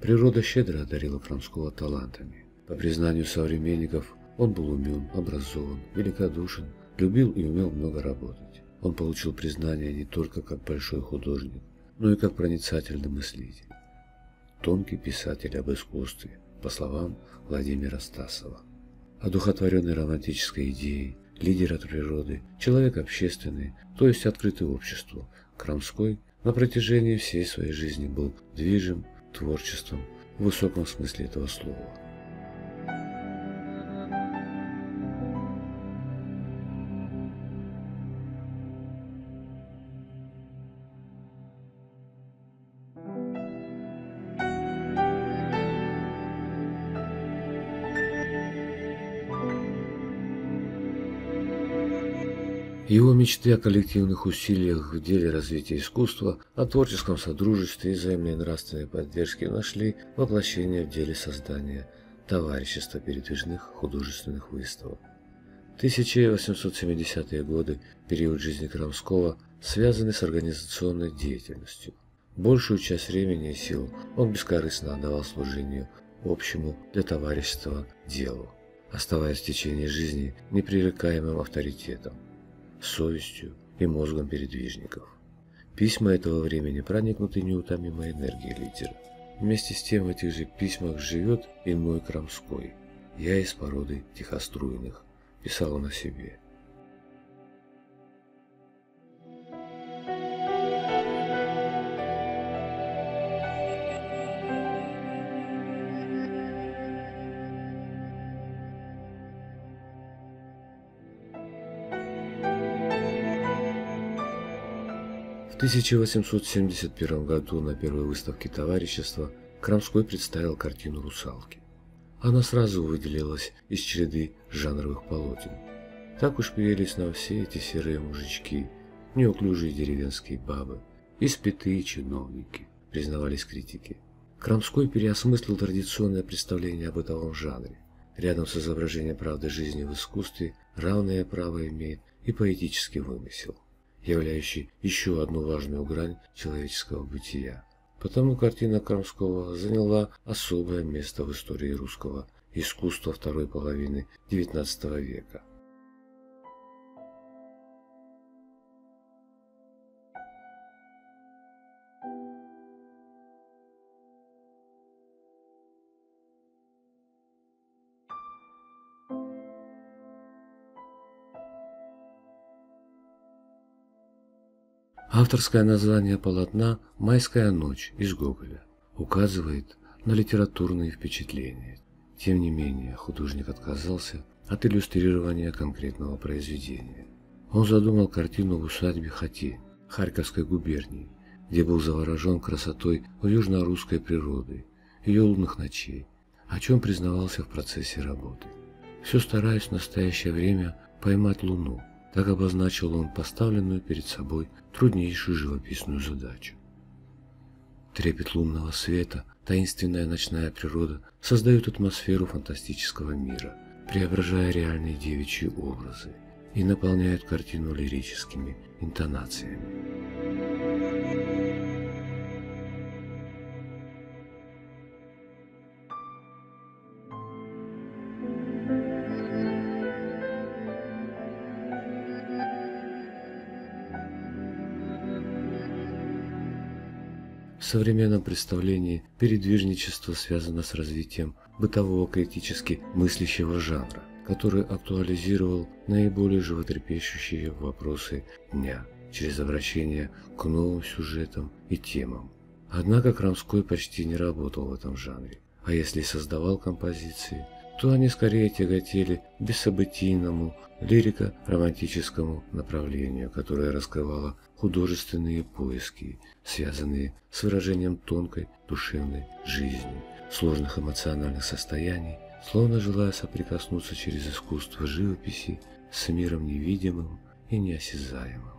Природа щедро одарила Крамского талантами. По признанию современников, он был умен, образован, великодушен, любил и умел много работать. Он получил признание не только как большой художник, но и как проницательный мыслитель. Тонкий писатель об искусстве, по словам Владимира Стасова. Одухотворенный романтической идеей, лидер от природы, человек общественный, то есть открытый обществу, Крамской на протяжении всей своей жизни был движим творчеством в высоком смысле этого слова. Его мечты о коллективных усилиях в деле развития искусства, о творческом содружестве и взаимной нравственной поддержке нашли воплощение в деле создания товарищества передвижных художественных выставок. 1870-е годы, период жизни Крамского, связаны с организационной деятельностью. Большую часть времени и сил он бескорыстно отдавал служению общему для товарищества делу, оставаясь в течение жизни непререкаемым авторитетом совестью и мозгом передвижников. Письма этого времени проникнуты неутомимой энергией лидера. Вместе с тем в этих же письмах живет и мой Крамской. Я из породы тихоструйных, писал он о себе. 1871 году на первой выставке товарищества Крамской представил картину «Русалки». Она сразу выделилась из череды жанровых полотен. Так уж пелись нам все эти серые мужички, неуклюжие деревенские бабы, испятые чиновники, признавались критики. Крамской переосмыслил традиционное представление о бытовом жанре. Рядом с изображением правды жизни в искусстве равное право имеет и поэтический вымысел являющий еще одну важную грань человеческого бытия. Потому картина Крамского заняла особое место в истории русского искусства второй половины XIX века. Авторское название полотна «Майская ночь» из Гоголя указывает на литературные впечатления. Тем не менее, художник отказался от иллюстрирования конкретного произведения. Он задумал картину в усадьбе Хати, Харьковской губернии, где был заворожен красотой южно-русской природы, ее лунных ночей, о чем признавался в процессе работы. Все стараюсь в настоящее время поймать луну, так обозначил он поставленную перед собой труднейшую живописную задачу. Трепет лунного света, таинственная ночная природа создают атмосферу фантастического мира, преображая реальные девичьи образы и наполняют картину лирическими интонациями. В современном представлении передвижничество связано с развитием бытового критически мыслящего жанра, который актуализировал наиболее животрепещущие вопросы дня через обращение к новым сюжетам и темам. Однако Крамской почти не работал в этом жанре, а если создавал композиции, то они скорее тяготели бессобытийному, лирико-романтическому направлению, которое раскрывало художественные поиски, связанные с выражением тонкой душевной жизни, сложных эмоциональных состояний, словно желая соприкоснуться через искусство живописи с миром невидимым и неосязаемым.